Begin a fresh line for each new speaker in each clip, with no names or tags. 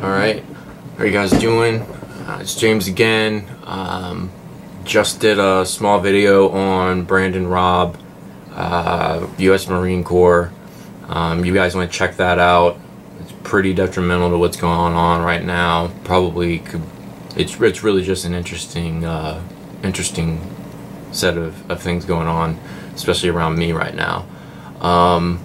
All right, how you guys doing? Uh, it's James again. Um, just did a small video on Brandon Raub, uh, U.S. Marine Corps. Um, you guys want to check that out? It's pretty detrimental to what's going on right now. Probably could. It's it's really just an interesting uh, interesting set of, of things going on, especially around me right now. Um,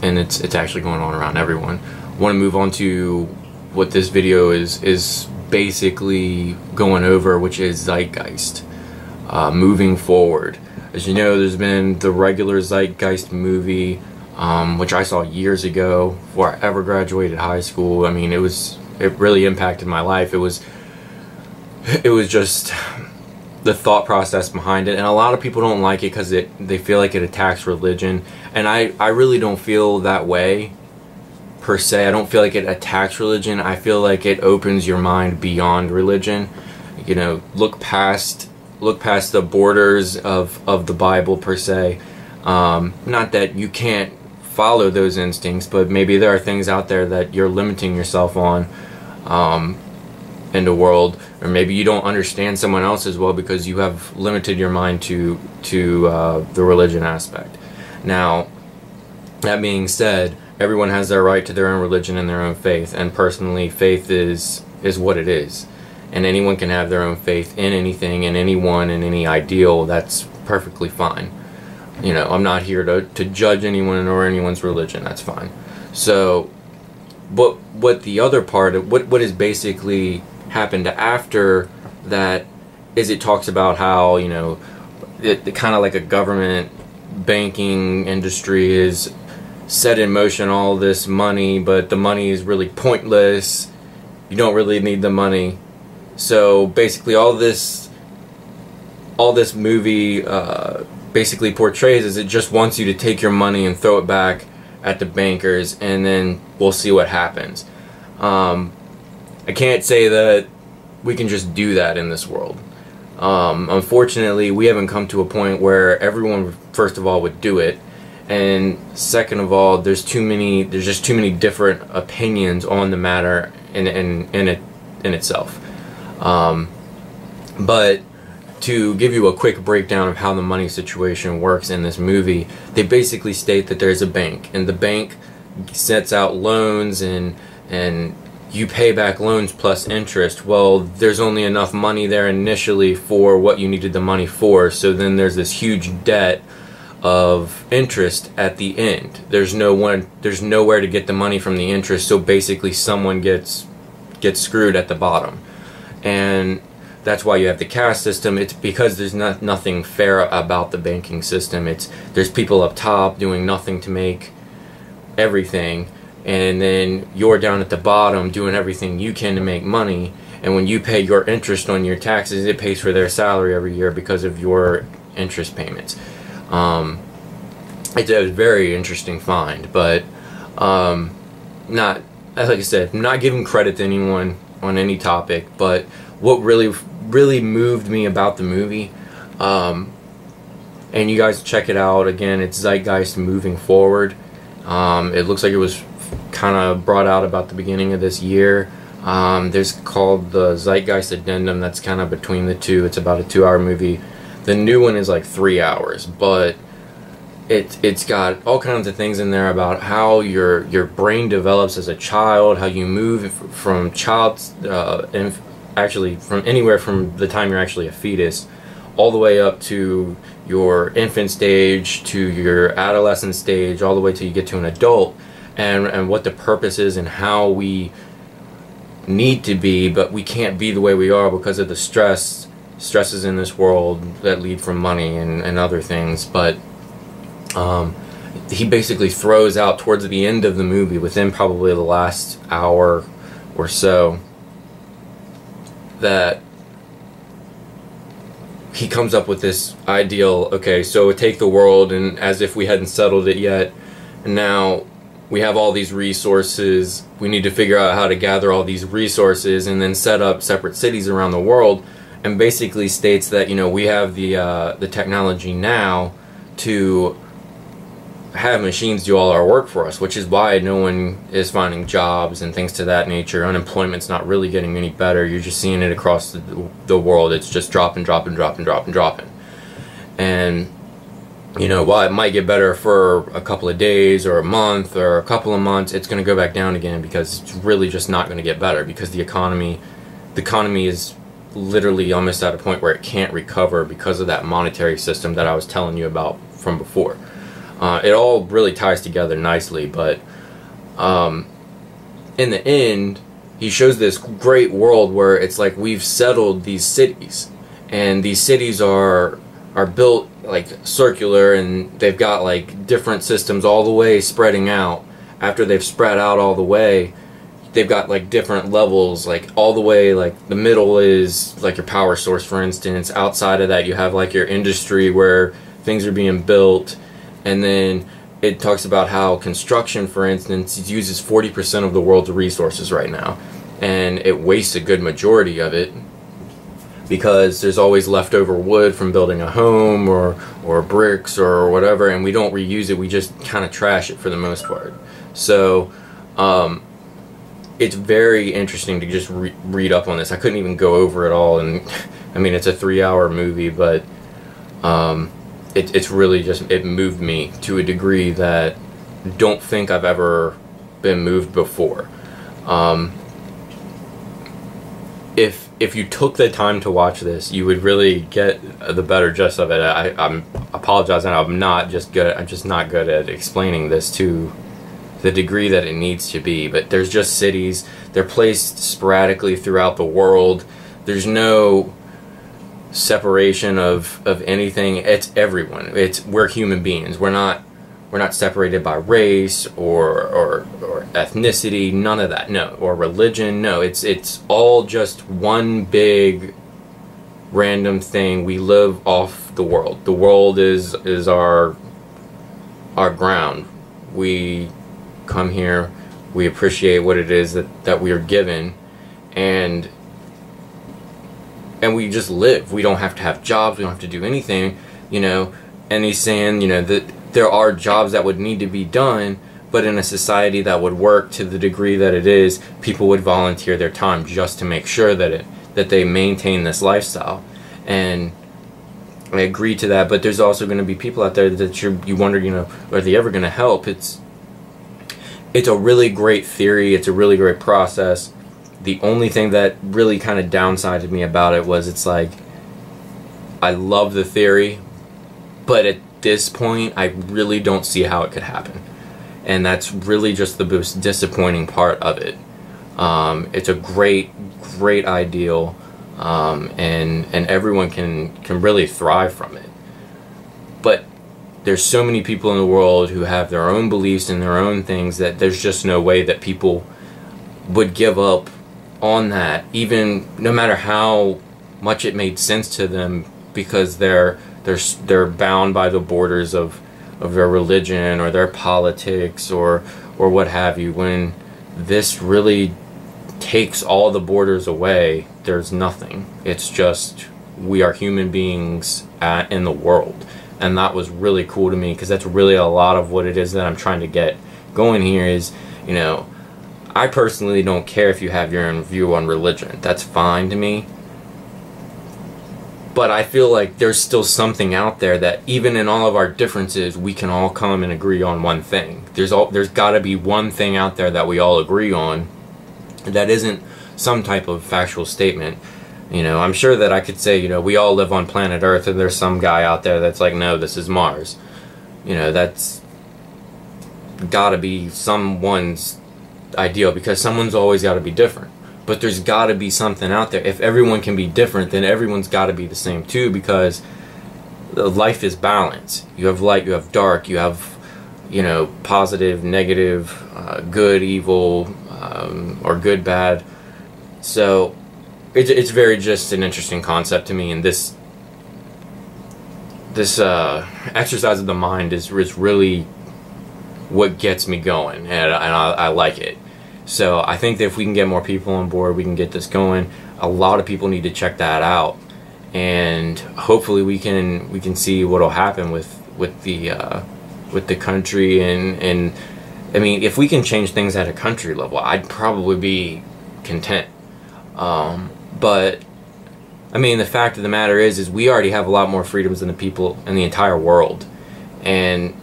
and it's it's actually going on around everyone. Want to move on to what this video is is basically going over, which is Zeitgeist. Uh, moving forward, as you know, there's been the regular Zeitgeist movie, um, which I saw years ago before I ever graduated high school. I mean, it was it really impacted my life. It was it was just the thought process behind it and a lot of people don't like it because it they feel like it attacks religion and I, I really don't feel that way per se I don't feel like it attacks religion. I feel like it opens your mind beyond religion. You know look past look past the borders of of the Bible per se. Um, not that you can't follow those instincts but maybe there are things out there that you're limiting yourself on um, in the world. Or maybe you don't understand someone else as well because you have limited your mind to to uh, the religion aspect. Now that being said everyone has their right to their own religion and their own faith and personally faith is is what it is. And anyone can have their own faith in anything and anyone and any ideal that's perfectly fine. You know i'm not here to, to judge anyone or anyone's religion that's fine. So but what the other part of what what is basically happened after that is it talks about how you know it, it kind of like a government banking industry is set in motion all this money but the money is really pointless. You don't really need the money. So basically all this all this movie uh, basically portrays is it just wants you to take your money and throw it back at the bankers and then we'll see what happens. Um, I can't say that we can just do that in this world. Um, unfortunately, we haven't come to a point where everyone, first of all, would do it, and second of all, there's too many. There's just too many different opinions on the matter in in in it in itself. Um, but to give you a quick breakdown of how the money situation works in this movie, they basically state that there's a bank, and the bank sets out loans and and you pay back loans plus interest. Well, there's only enough money there initially for what you needed the money for. So then there's this huge debt of interest at the end. There's no one there's nowhere to get the money from the interest. So basically someone gets gets screwed at the bottom. And that's why you have the caste system. It's because there's not nothing fair about the banking system. It's there's people up top doing nothing to make everything and then you're down at the bottom doing everything you can to make money and when you pay your interest on your taxes it pays for their salary every year because of your interest payments um, it's a very interesting find but um, not like I said not giving credit to anyone on any topic but what really really moved me about the movie um, and you guys check it out again it's Zeitgeist moving forward um, it looks like it was kind of brought out about the beginning of this year. Um, there's called the Zeitgeist Addendum that's kind of between the two. It's about a two hour movie. The new one is like three hours, but it, it's got all kinds of things in there about how your your brain develops as a child, how you move from child, uh, and actually from anywhere from the time you're actually a fetus, all the way up to your infant stage, to your adolescent stage, all the way till you get to an adult and, and what the purpose is and how we need to be, but we can't be the way we are because of the stress stresses in this world that lead from money and, and other things. But um, he basically throws out towards the end of the movie, within probably the last hour or so, that he comes up with this ideal okay so take the world and as if we hadn't settled it yet and now we have all these resources. We need to figure out how to gather all these resources and then set up separate cities around the world. And basically states that you know we have the uh, the technology now to have machines do all our work for us, which is why no one is finding jobs and things to that nature. Unemployment's not really getting any better. You're just seeing it across the, the world. It's just dropping, dropping, dropping, dropping, dropping. And you know, while it might get better for a couple of days or a month or a couple of months, it's going to go back down again because it's really just not going to get better because the economy, the economy is literally almost at a point where it can't recover because of that monetary system that I was telling you about from before. Uh, it all really ties together nicely, but um, in the end, he shows this great world where it's like we've settled these cities, and these cities are are built like circular, and they've got like different systems all the way spreading out. After they've spread out all the way, they've got like different levels like all the way like the middle is like your power source for instance outside of that you have like your industry where things are being built and then it talks about how construction, for instance, uses 40% of the world's resources right now. And it wastes a good majority of it because there's always leftover wood from building a home or, or bricks or whatever, and we don't reuse it, we just kind of trash it for the most part. So, um, it's very interesting to just re read up on this. I couldn't even go over it all, and I mean, it's a three hour movie, but um, it, it's really just it moved me to a degree that don't think I've ever been moved before. Um, if if you took the time to watch this, you would really get the better gist of it. I, I'm apologizing. I'm not just good. I'm just not good at explaining this to the degree that it needs to be. But there's just cities. They're placed sporadically throughout the world. There's no separation of of anything. It's everyone. It's we're human beings. We're not we're not separated by race or or or ethnicity. None of that. No, or religion. No. It's it's all just one big random thing. We live off the world. The world is is our our ground. We come here. We appreciate what it is that, that we are given, and and we just live. We don't have to have jobs. We don't have to do anything, you know. And he's saying, you know, that there are jobs that would need to be done, but in a society that would work to the degree that it is, people would volunteer their time just to make sure that it that they maintain this lifestyle. And I agree to that, but there's also going to be people out there that you you wonder, you know, are they ever going to help? It's it's a really great theory. It's a really great process the only thing that really kind of downsided me about it was it's like I love the theory, but at this point I really don't see how it could happen. And that's really just the most disappointing part of it. Um, it's a great, great ideal, um, and and everyone can can really thrive from it. But there's so many people in the world who have their own beliefs and their own things that there's just no way that people would give up on that, even no matter how much it made sense to them, because they're they're they're bound by the borders of of their religion or their politics or or what have you. When this really takes all the borders away, there's nothing. It's just we are human beings at, in the world, and that was really cool to me because that's really a lot of what it is that I'm trying to get going here. Is you know I personally don't care if you have your own view on religion. That's fine to me. But I feel like there's still something out there that even in all of our differences, we can all come and agree on one thing. There's all there's got to be one thing out there that we all agree on that isn't some type of factual statement. You know, I'm sure that I could say, you know, we all live on planet Earth and there's some guy out there that's like, no, this is Mars. You know, that's got to be someone's ideal because someone's always got to be different. But there's got to be something out there. If everyone can be different, then everyone's got to be the same too because life is balance. You have light, you have dark, you have, you know, positive, negative, uh, good, evil, um, or good, bad. So it's, it's very just an interesting concept to me, and this this uh, exercise of the mind is, is really what gets me going, and, and I, I like it. So I think that if we can get more people on board, we can get this going. A lot of people need to check that out, and hopefully we can we can see what'll happen with with the uh, with the country and and I mean if we can change things at a country level I'd probably be content um, but I mean the fact of the matter is is we already have a lot more freedoms than the people in the entire world and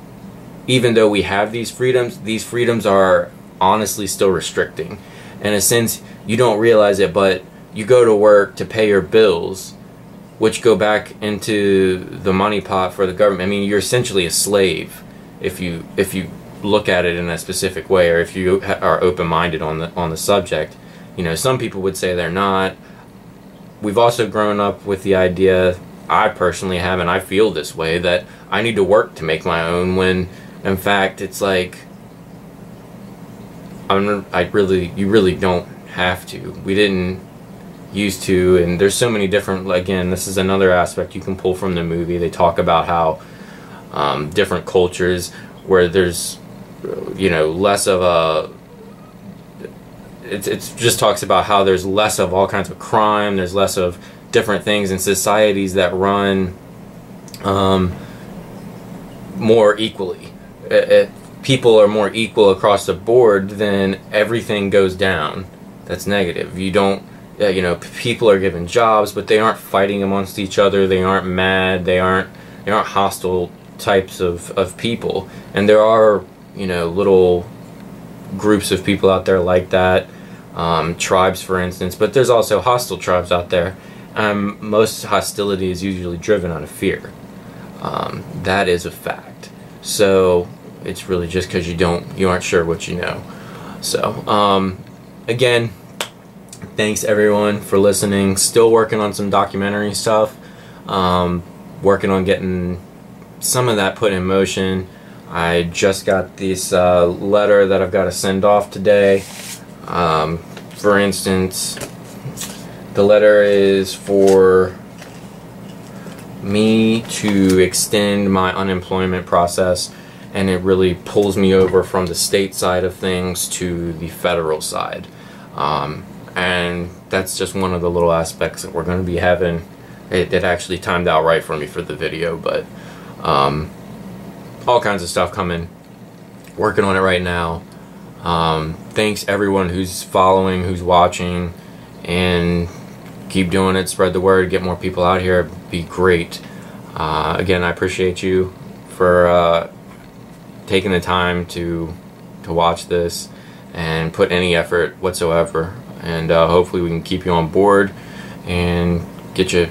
even though we have these freedoms these freedoms are honestly still restricting in a sense you don't realize it but you go to work to pay your bills which go back into the money pot for the government. I mean, you're essentially a slave if you if you look at it in a specific way, or if you are open-minded on the on the subject. You know, some people would say they're not. We've also grown up with the idea. I personally have, and I feel this way that I need to work to make my own. When, in fact, it's like I'm. I really, you really don't have to. We didn't used to and there's so many different again this is another aspect you can pull from the movie they talk about how um, different cultures where there's you know less of a it, it just talks about how there's less of all kinds of crime there's less of different things in societies that run um, more equally it, people are more equal across the board then everything goes down that's negative you don't uh, you know, people are given jobs, but they aren't fighting amongst each other. They aren't mad. They aren't they aren't hostile types of, of people. And there are you know little groups of people out there like that, um, tribes for instance. But there's also hostile tribes out there. Um, most hostility is usually driven out of fear. Um, that is a fact. So it's really just because you don't you aren't sure what you know. So um, again thanks everyone for listening. Still working on some documentary stuff. Um, working on getting some of that put in motion. I just got this uh, letter that I've got to send off today. Um, for instance, the letter is for me to extend my unemployment process and it really pulls me over from the state side of things to the federal side. Um, and that's just one of the little aspects that we're going to be having. It, it, actually timed out right for me for the video, but um, all kinds of stuff coming. Working on it right now. Um, thanks everyone who's following, who's watching, and keep doing it. Spread the word. Get more people out here. It'd be great. Uh, again, I appreciate you for uh, taking the time to to watch this and put any effort whatsoever and uh, hopefully we can keep you on board and get you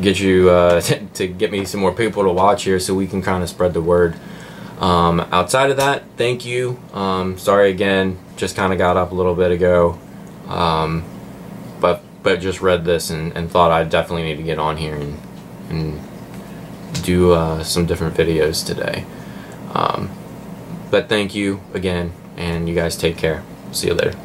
get you uh, to get me some more people to watch here so we can kind of spread the word um, outside of that thank you. Um, sorry again just kind of got up a little bit ago. Um, but but just read this and, and thought I definitely need to get on here and, and do uh, some different videos today. Um, but thank you again and you guys take care. See you later